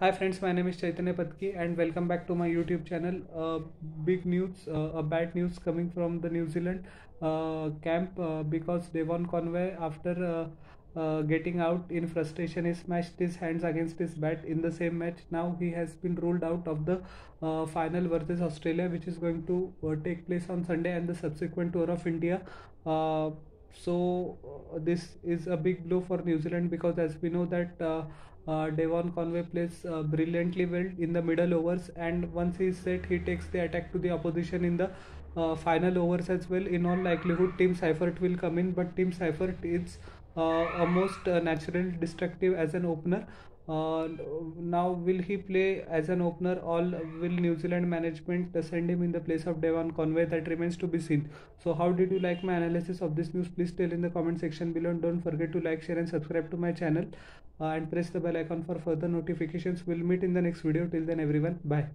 Hi friends, my name is Chaitanya Patki and welcome back to my YouTube channel. Uh, big news, uh, bad news coming from the New Zealand uh, camp uh, because Devon Conway after uh, getting out in frustration he smashed his hands against his bat in the same match. Now he has been ruled out of the final versus Australia which is going to take place on Sunday and the subsequent tour of India. So uh, this is a big blow for New Zealand because as we know that uh, uh, Devon Conway plays uh, brilliantly well in the middle overs and once he is set he takes the attack to the opposition in the uh, final overs as well. In all likelihood Tim Seifert will come in but Tim Seifert is almost uh, naturally destructive as an opener. Uh, now will he play as an opener or will New Zealand management send him in the place of Devon Conway that remains to be seen? So how did you like my analysis of this news? Please tell in the comment section below and don't forget to like share and subscribe to my channel. Uh, and press the bell icon for further notifications. We'll meet in the next video. Till then everyone bye